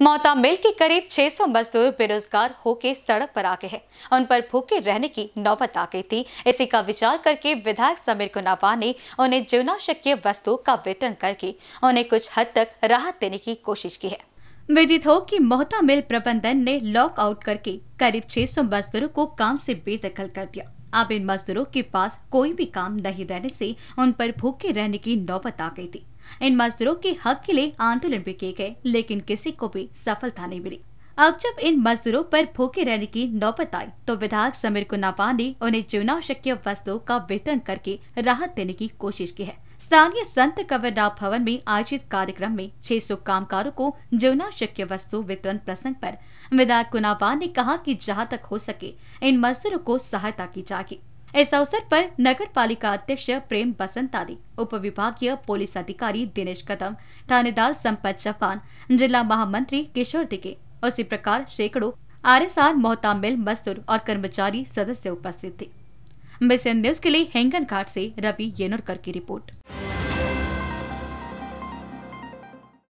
मोहता मिल के करीब 600 मजदूर बेरोजगार होकर सड़क पर आ गए हैं। उन पर भूखे रहने की नौबत आ गई थी। इसी का विचार करके विधायक समीर कुनावा ने उन्हें जीवनाशक्य वस्तु का वितरण करके उन्हें कुछ हद तक राहत देने की कोशिश की है। विदित हो कि मोहता मिल प्रबंधन ने लॉक आउट करके करीब 600 मजदूरों को काम से बेदखल कर दिया। अब इन मजदूरों के पास कोई भी काम नहीं रहने से उन पर भूखे रहने की नौबत आ गई थी। इन मजदूरों के हक के लिए आंदोलन भी किए गए, लेकिन किसी को भी सफलता नहीं मिली। अब जब इन मजदूरों पर भूखे रहने की नौबत आई तो विधायक समीर कुन्नापा ने उन्हें जीवनाशक्य वस्तुओं का वितरण करके राहत देने की कोशिश की है। स्थानीय संत कवरराव भवन में आयोजित कार्यक्रम में 600 कामगारों को जीवनाशक्य वस्तु वितरण प्रसंग पर विधायक कुनावान ने कहा कि जहाँ तक हो सके, इन मजदूरों को सहायता की जाएगी। इस अवसर पर नगर पालिका अध्यक्ष प्रेम बसंताली उप विभागीय पुलिस अधिकारी दिनेश कदम, थानेदार संपत चौहान जिला महामंत्री किशोर दिखे उसी प्रकार सैकड़ों आर एस आर मोहतामिल मजदूर और कर्मचारी सदस्य उपस्थित थे। बेसन न्यूज़ के लिए हेंगन घाट से रवि येनुरकर की रिपोर्ट।